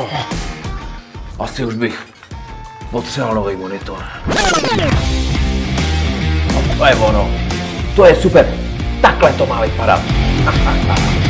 Oh, asi už bych potřeboval nový monitor. No to je ono. To je super. Takhle to má vypadat. Ha, ha, ha.